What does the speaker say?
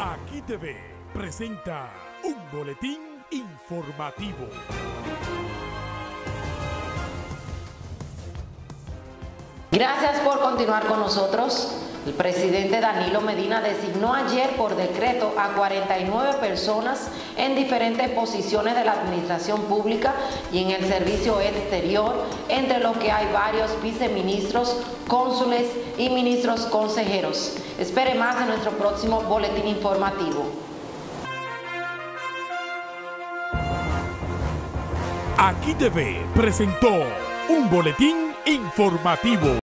Aquí TV presenta un boletín informativo. Gracias por continuar con nosotros. El presidente Danilo Medina designó ayer por decreto a 49 personas en diferentes posiciones de la administración pública y en el servicio exterior, entre los que hay varios viceministros, cónsules y ministros consejeros. Espere más en nuestro próximo boletín informativo. Aquí TV presentó un boletín informativo.